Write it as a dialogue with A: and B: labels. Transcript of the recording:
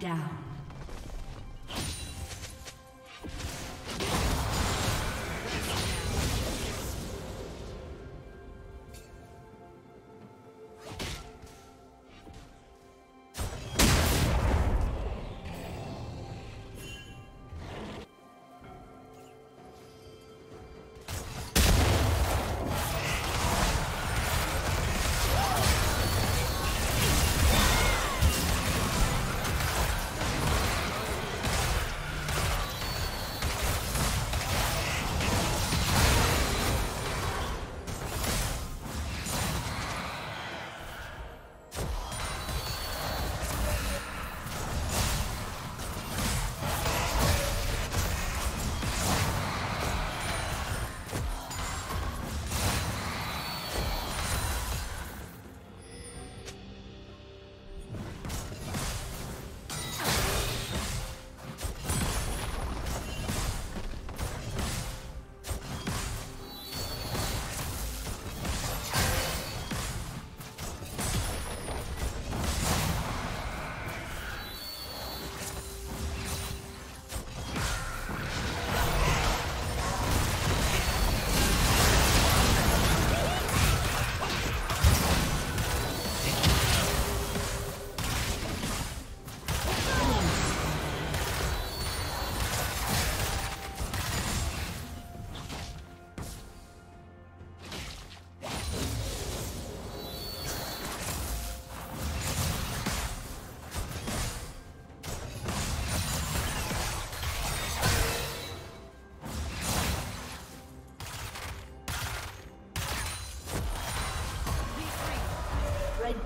A: down.